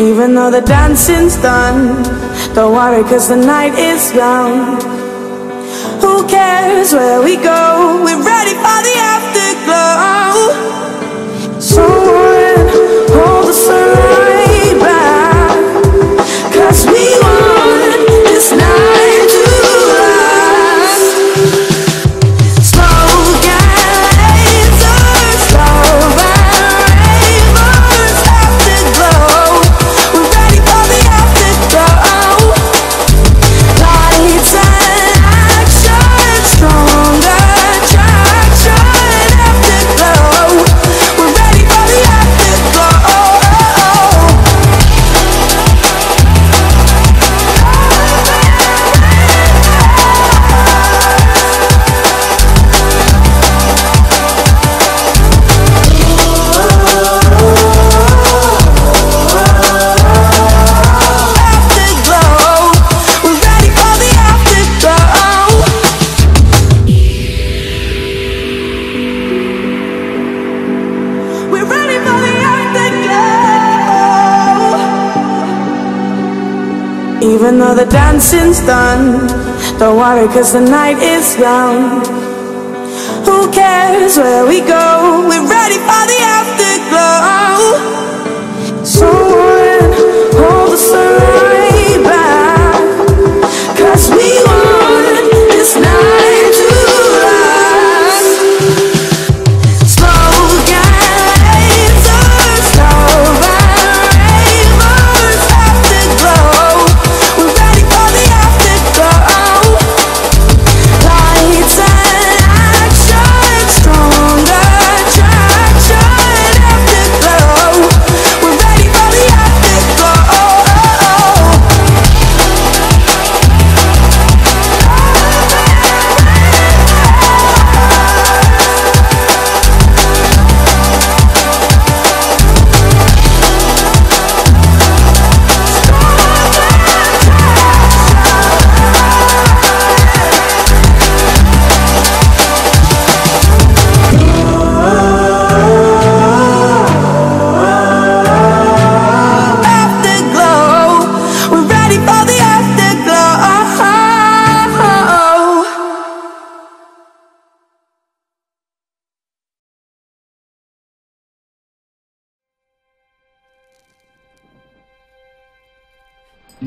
Even though the dancing's done, don't worry cause the night is young. Who cares where we go? We're ready for the afterglow. Someone Even though the dancing's done, don't worry cause the night is young. Who cares where we go? We're I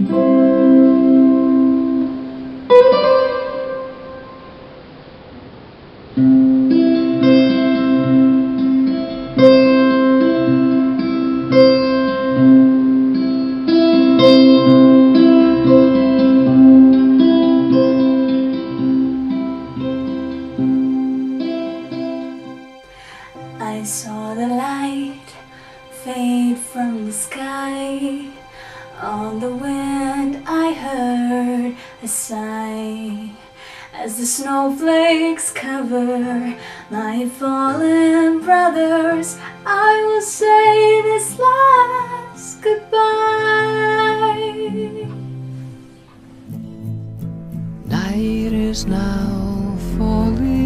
saw the light fade from the sky. On the I a sigh as the snowflakes cover my fallen brothers. I will say this last goodbye. Night is now falling,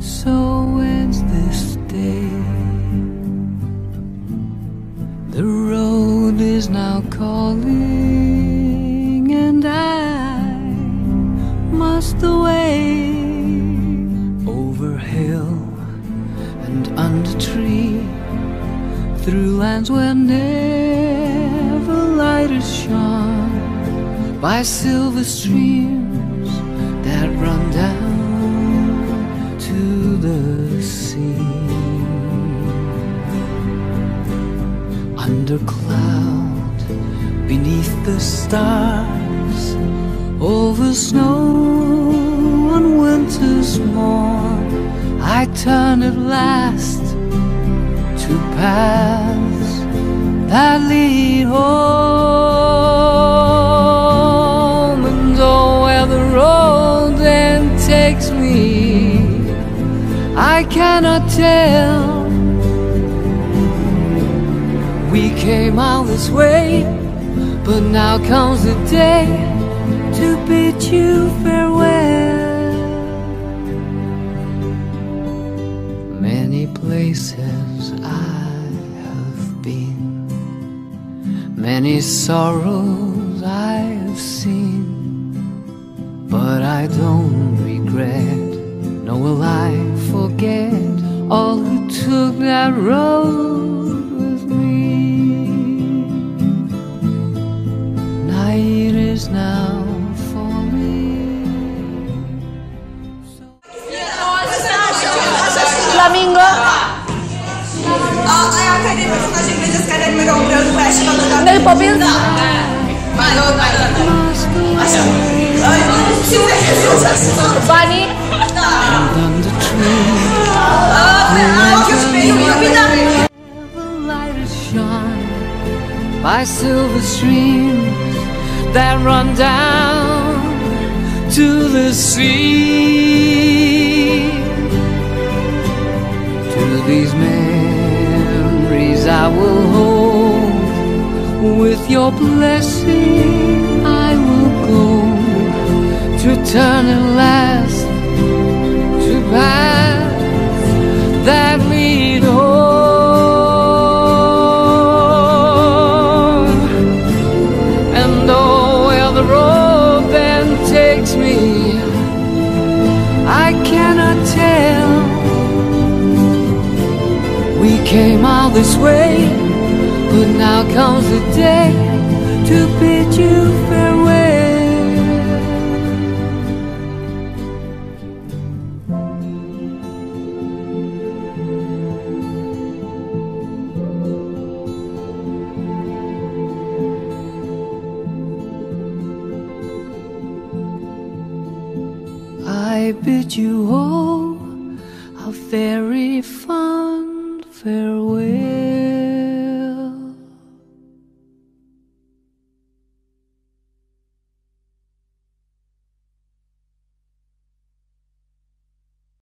so ends this day. The road is now calling, must way over hill and under tree, through lands where never light is shone by silver streams that run down to the sea. Under cloud, beneath the stars, over snow on winter's morn, I turn at last to paths that lead home. And oh where the road then takes me I cannot tell. We came all this way but now comes the day to bid you farewell. Many places I have been. Many sorrows I have seen, but I don't regret, nor will I forget all who took that road kde dneska jdeme do opravdu, až to tam Mary Poppins. Malo, malo. Bunny. Under tree. The light is shone by silver streams that run down to the sea. To these memories I will hold. With your blessing, I will go to turn at last to paths that lead came all this way, but now comes the day to bid you farewell. I bid you all a very fond farewell.